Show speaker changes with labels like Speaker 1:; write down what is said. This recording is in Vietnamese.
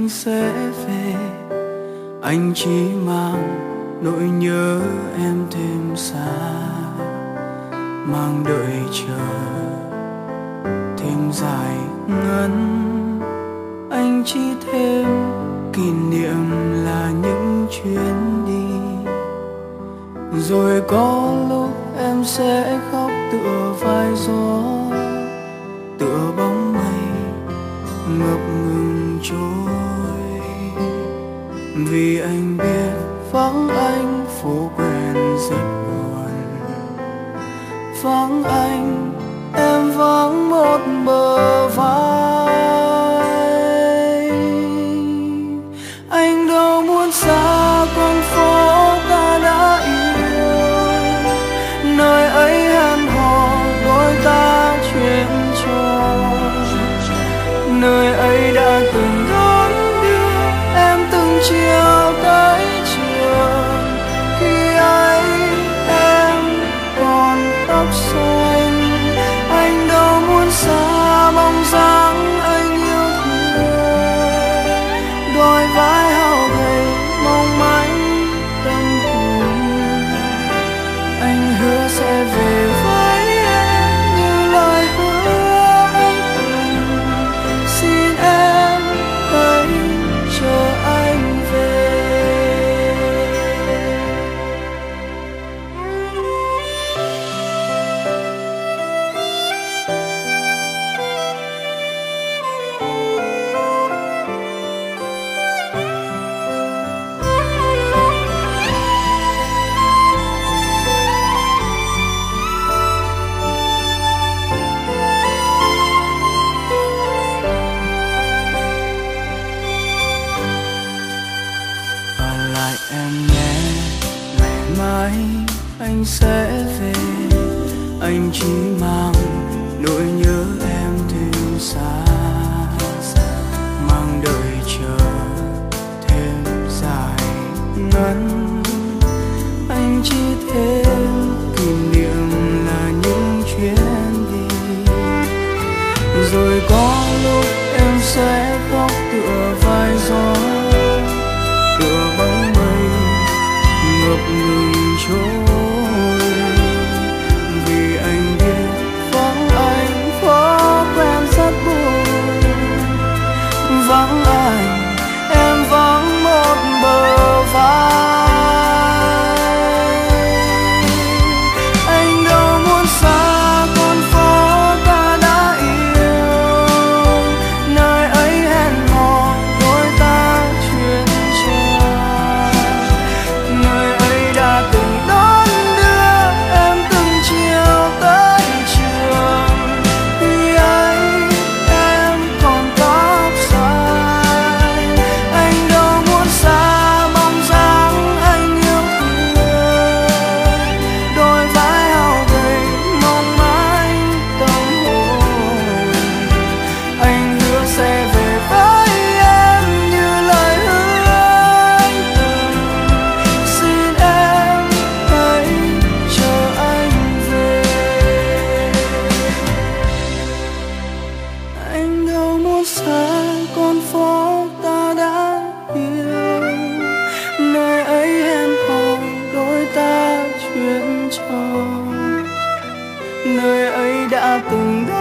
Speaker 1: anh sẽ về. Anh chỉ mang nỗi nhớ em thêm xa, mang đợi chờ thêm dài ngắn. Anh chỉ thêm kỷ niệm là những chuyến đi. Rồi có lúc em sẽ khóc tựa vai gió, tựa bóng mây ngập ngừng trôi vì anh biết vắng anh phố quen rất buồn. Vắng anh em vắng mơ bring lại em nhé. Ngày mai anh sẽ về. Anh chỉ mang nỗi nhớ em thêm xa. nơi ấy đã từng đã